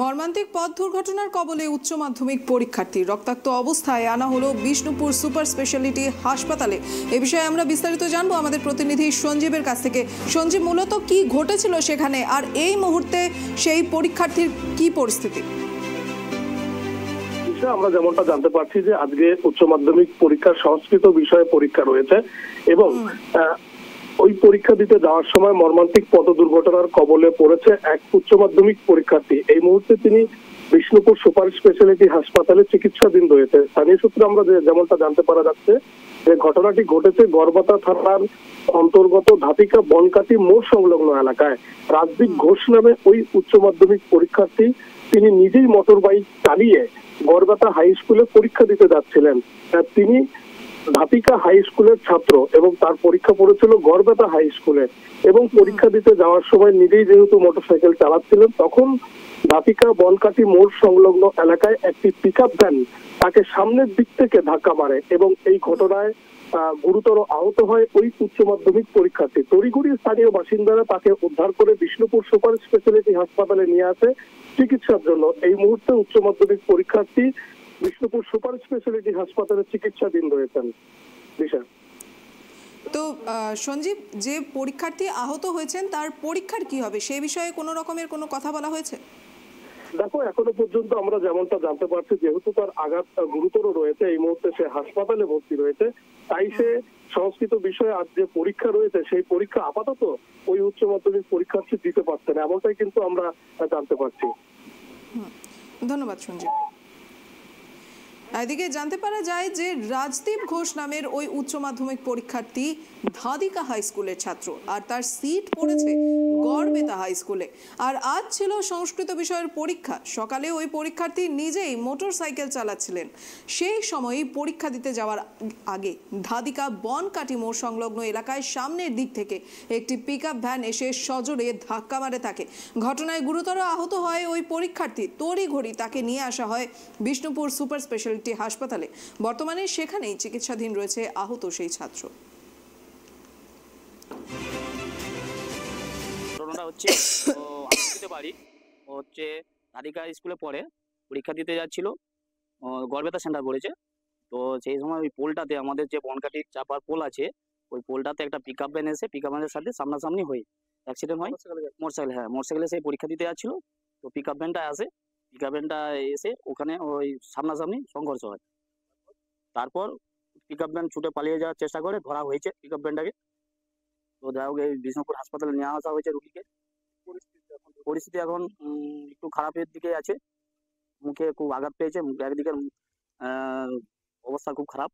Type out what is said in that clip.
মর্মান্তিক পথ দুর্ঘটনার কবলে উচ্চ মাধ্যমিক পরীক্ষার্থী। রক্তাক্ত অবস্থায় আনা হলো বিষ্ণুপুর সুপার স্পেশালিটি হাসপাতালে। এ বিষয়ে আমরা বিস্তারিত জানব আমাদের প্রতিনিধি সঞ্জীবের কাছ থেকে। সঞ্জীব মূলত কি ঘটেছিল সেখানে? আর এই মুহূর্তে সেই পরীক্ষার্থীর কি পরিস্থিতি? আমরা যেমনটা জানতে পারছি যে আজকে উচ্চ মাধ্যমিক পরীক্ষার সংস্কৃত বিষয়ে পরীক্ষা রয়েছে এবং ওই পরীক্ষা দিতে যাওয়ার সময় মর্মান্তিক পথ দুর্ঘটনার কবলে পড়েছে এক উচ্চ মাধ্যমিক পরীক্ষার্থী। এই মুহূর্তে তিনি বিষ্ণুপুর সুপার স্পেশালিটি হাসপাতালে চিকিৎসাধীন রয়েছে। স্থানীয় সূত্রে আমরা যেমনটা জানতে পারা যাচ্ছে, যে ঘটনাটি ঘটেছে গড়বাতা থানার অন্তর্গত ধাপিকা বনকাটি মোড় সংলগ্ন এলাকায়। রাজদীপ ঘোষ নামে ওই উচ্চ মাধ্যমিক পরীক্ষার্থী, তিনি নিজেই মোটর বাইক চালিয়ে গড়বাতা হাই স্কুলে পরীক্ষা দিতে যাচ্ছিলেন। তিনি ধাপিকা হাই স্কুলের ছাত্র এবং তার পরীক্ষা পড়েছিল গড়বেতা হাই স্কুলে এবং পরীক্ষা দিতে যাওয়ার সময় নিজেই যেহেতু মোটরসাইকেল চালাচ্ছিলেন তখন ধাপিকা বনকাটি মোড় সংলগ্ন এলাকায় একটি পিক আপ ভ্যান তাকে সামনের দিক থেকে ধাক্কা মারে এবং এই ঘটনায় গুরুতর আহত হয় ওই উচ্চ মাধ্যমিক পরীক্ষার্থী। তড়িগুড়ি স্থানীয় বাসিন্দারা তাকে উদ্ধার করে বিষ্ণুপুর সুপার স্পেশালিটি হাসপাতালে নিয়ে আসে চিকিৎসার জন্য। এই মুহূর্তে উচ্চ মাধ্যমিক পরীক্ষার্থী বিষ্ণুপুর সুপার স্পেশালিটি হাসপাতালে চিকিৎসাধীন রয়েছেন দিশা। তো সঞ্জীব যে পরীক্ষার্থী আহত হয়েছেন তার পরীক্ষার কি হবে? সে বিষয়ে কোনো রকমের কোনো কথা বলা হয়েছে? দেখো এখনও পর্যন্ত আমরা যেমনটা জানতে পারছি যেহেতু তার আঘাত গুরুতর রয়েছে এই মুহূর্তে সে হাসপাতালে ভর্তি রয়েছে। তাই সে সংস্কৃত বিষয়ে আজ যে পরীক্ষা রয়েছে সেই পরীক্ষা আপাতত ওই উচ্চ মাধ্যমিক পরীক্ষার্থী দিতে পারছে না এমনটাই কিন্তু আমরা জানতে পারছি। ধন্যবাদ সঞ্জীব। এদিকে জানতে পারা যায় যে রাজদীপ ঘোষ নামের ওই উচ্চ মাধ্যমিক পরীক্ষার্থী ধাদিকা হাই স্কুলের ছাত্র, আর তার সিট পড়েছে গড়বেতা হাই স্কুলে। আর আজ ছিল সংস্কৃত বিষয়ের পরীক্ষা। সকালে ওই পরীক্ষার্থী নিজেই মোটর সাইকেল চালাচ্ছিলেন। সেই সময়ই পরীক্ষা দিতে যাওয়ার আগে ধাদিকা বনকাটি মোড় সংলগ্ন এলাকায় সামনের দিক থেকে একটি পিক ভ্যান এসে সজোরে ধাক্কা মারে তাকে। ঘটনায় গুরুতর আহত হয় ওই পরীক্ষার্থী। তড়িঘড়ি তাকে নিয়ে আসা হয় বিষ্ণুপুর সুপার স্পেশালিটি হাসপাতালে। বর্তমানে সেখানেই চিকিৎসাধীন রয়েছে আহত সেই ছাত্র। হচ্ছে ও আমি দিতে পারি। ও হচ্ছে রাধিকা স্কুলে পড়ে পরীক্ষা দিতে যাচ্ছিল। ও গড়বেতা সেন্টার পড়েছে তো সেই সময় ওই পোলটাতে আমাদের যে বনকাটি চাপার পোল আছে ওই পোলটাতে একটা পিক আপ ভ্যান এসে পিক আপ ভ্যানের সাথে সামনাসামনি হয়ে অ্যাক্সিডেন্ট হয়। মোটরসাইকেল হ্যাঁ মোটরসাইকেলে সেই পরীক্ষা দিতে যাচ্ছিল। তো পিক আপ ভ্যানটা আসে। পিক আপ ভ্যানটা এসে ওখানে ওই সামনাসামনি সংঘর্ষ হয়। তারপর পিক আপ ভ্যান ছুটে পালিয়ে যাওয়ার চেষ্টা করে ধরা হয়েছে পিক আপ ভ্যানটাকে তো যাই হোক এই বিষ্ণুপুর হাসপাতালে নিয়ে আসা হয়েছে রুগীকে। পরিস্থিতি এখন একটু খারাপের দিকে আছে। মুখে খুব আঘাত পেয়েছে মুখে একদিকে আহ, অবস্থা খুব খারাপ।